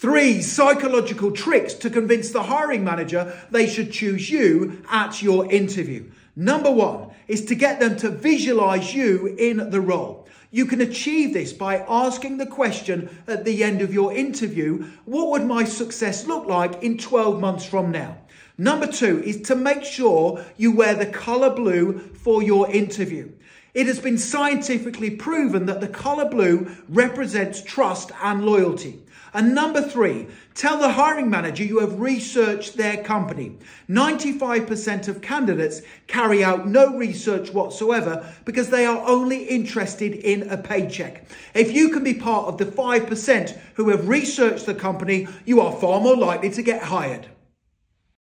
Three psychological tricks to convince the hiring manager they should choose you at your interview. Number one is to get them to visualize you in the role. You can achieve this by asking the question at the end of your interview what would my success look like in 12 months from now? Number two is to make sure you wear the colour blue for your interview. It has been scientifically proven that the colour blue represents trust and loyalty. And number three, tell the hiring manager you have researched their company. 95% of candidates carry out no research whatsoever because they are only interested in a paycheck. If you can be part of the 5% who have researched the company, you are far more likely to get hired.